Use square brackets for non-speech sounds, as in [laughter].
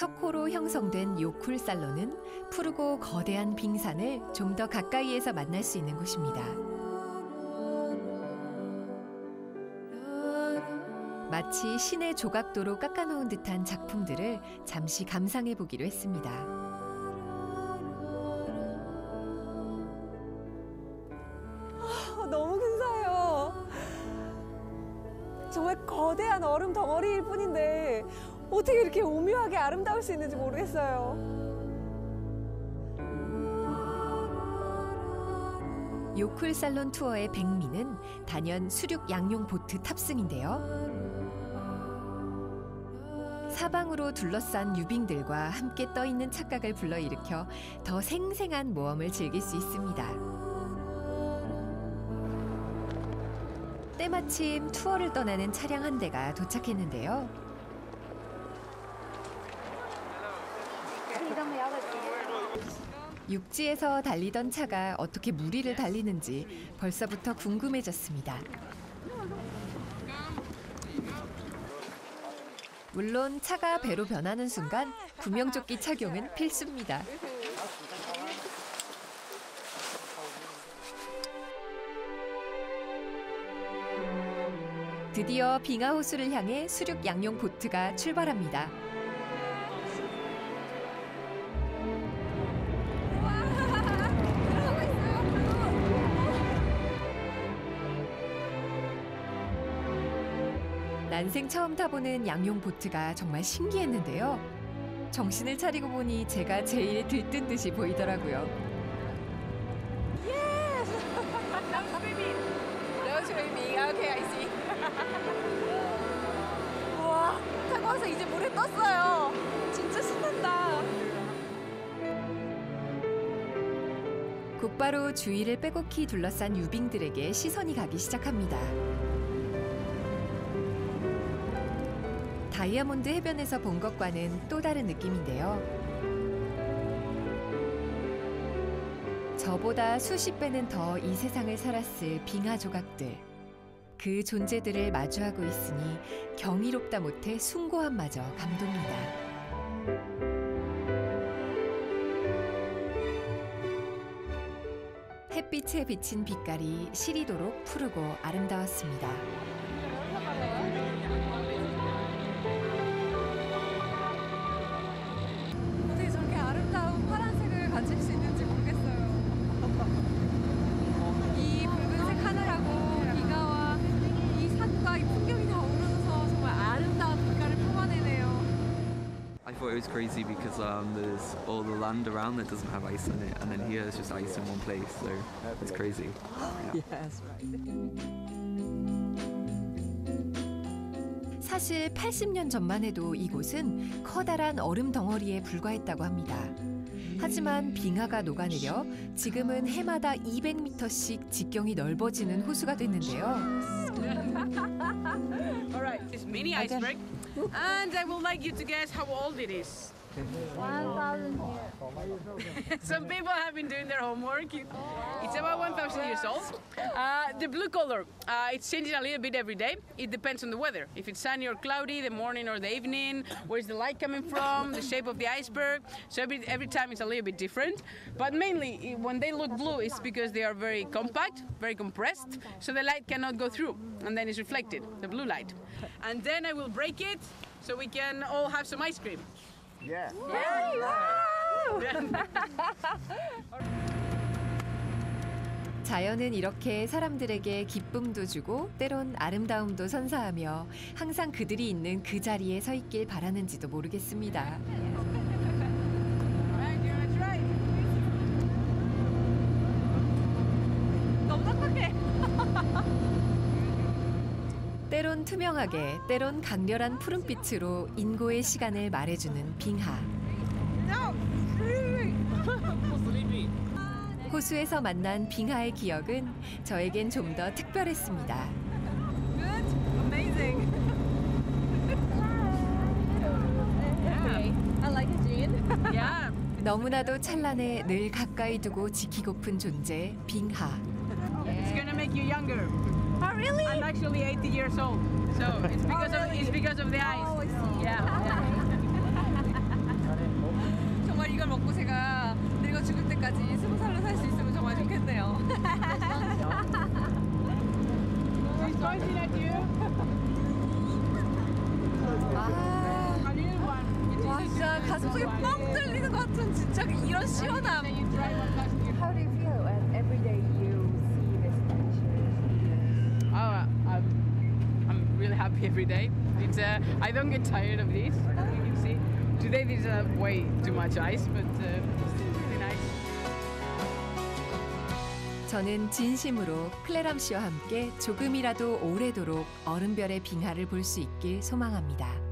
석호로 형성된 요쿨살로는 푸르고 거대한 빙산을 좀 더 가까이에서 만날 수 있는 곳입니다. 마치 신의 조각도로 깎아놓은 듯한 작품들을 잠시 감상해 보기로 했습니다. 아, 너무 근사해요. 정말 거대한 얼음 덩어리일 뿐인데 어떻게 이렇게 오묘하게 아름다울 수 있는지 모르겠어요. 요쿨 살론 투어의 백미는 단연 수륙 양용 보트 탑승인데요. 사방으로 둘러싼 유빙들과 함께 떠 있는 착각을 불러일으켜 더 생생한 모험을 즐길 수 있습니다. 때마침 투어를 떠나는 차량 한 대가 도착했는데요. 육지에서 달리던 차가 어떻게 물 위를 달리는지 벌써부터 궁금해졌습니다. 물론 차가 배로 변하는 순간 구명조끼 착용은 필수입니다. 드디어 빙하 호수를 향해 수륙 양용 보트가 출발합니다. 난생 처음 타보는 양용 보트가 정말 신기했는데요. 정신을 차리고 보니 제가 제일 들뜬 듯이 보이더라고요. No [laughs] swimming. Okay, I see. [laughs] 우와, 타고 와서 이제 물에 떴어요. 진짜 신난다. 곧바로 주위를 빼곡히 둘러싼 유빙들에게 시선이 가기 시작합니다. 다이아몬드 해변에서 본 것과는 또 다른 느낌인데요. 저보다 수십 배는 더 이 세상을 살았을 빙하 조각들. 그 존재들을 마주하고 있으니 경이롭다 못해 숭고함마저 감동이다. 햇빛에 비친 빛깔이 시리도록 푸르고 아름다웠습니다. Thought it was crazy because um, there's all the land around that doesn't have ice in it, and then here it's just ice in one place, so it's crazy. 사실 80년 전만 해도 이곳은 커다란 얼음 덩어리에 불과했다고 합니다. 하지만 빙하가 녹아내려 지금은 해마다 200m씩 직경이 넓어지는 호수가 됐는데요. All right, this mini iceberg, and I would like you to guess how old it is. 1,000 years. Some people have been doing their homework. It's about 1,000 years old. Uh, the blue color, uh, it's changing a little bit every day. It depends on the weather. If it's sunny or cloudy, the morning or the evening, where's the light coming from, the shape of the iceberg. So every, every time it's a little bit different. But mainly, when they look blue, it's because they are very compact, very compressed, so the light cannot go through, and then it's reflected, the blue light. And then I will break it so we can all have some ice cream. 자연은 이렇게 사람들에게 기쁨도 주고 때론 아름다움도 선사하며 항상 그들이 있는 그 자리에 서 있길 바라는지도 모르겠습니다. 너무 딱딱해. 때론 투명하게, 때론 강렬한 푸른빛으로 인고의 시간을 말해주는 빙하. 호수에서 만난 빙하의 기억은 저에겐 좀 더 특별했습니다. [laughs] 너무나도 찬란해 늘 가까이 두고 지키고픈 존재 빙하. It's gonna make you younger. Oh, really? I'm actually 80 years old, so it's because of it's because of the ice. Oh. Yeah. yeah. 이걸 먹고 제가 늙어 죽을 때까지 스무 살로 살 수 있으면 정말 좋겠네요. She's pointing at you. 아. 와 진짜 가슴속에 뻥 뚫리는 것 같은 진짜 이런 시원함. How do you feel when every day you see this picture? Oh, I'm, I'm really happy every day. It's uh, I don't get tired of this. You can see, today there's uh, way too much ice, but uh, still really nice. 저는 진심으로 클레람 씨와 함께 조금이라도 오래도록 얼음별의 빙하를 볼 수 있길 소망합니다.